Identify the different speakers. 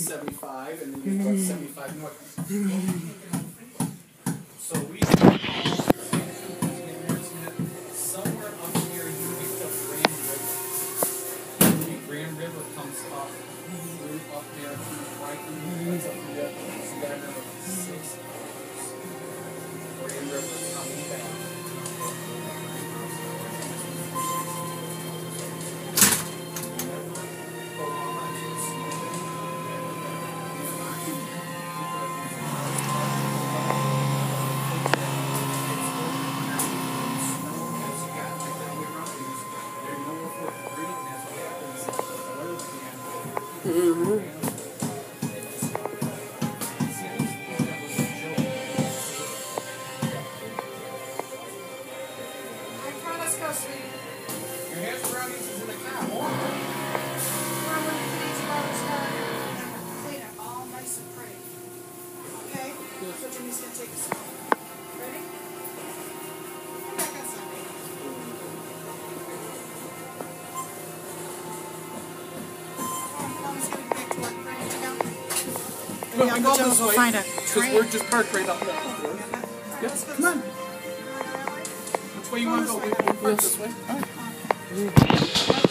Speaker 1: 75, and then you mm-hmm. go 75 north. So we. Somewhere up near you, we put Grand River. The Grand River comes up through up there through Franklin.
Speaker 2: Okay? So Jimmy's gonna take a smell.
Speaker 1: Well,
Speaker 2: Yeah,
Speaker 1: we
Speaker 2: go
Speaker 1: this way,
Speaker 2: find a train.
Speaker 1: we're just parked right up there. Yep, come on. Which way you want to go? We- We're parked this way. All right.